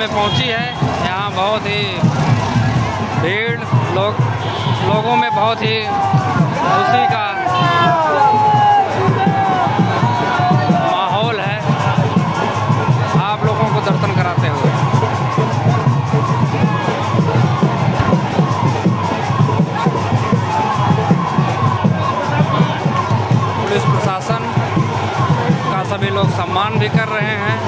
में पहुँची है। यहाँ बहुत ही भीड़ लोग, लोगों में बहुत ही खुशी का माहौल है। आप लोगों को दर्शन कराते हुए। पुलिस प्रशासन का सभी लोग सम्मान भी कर रहे हैं।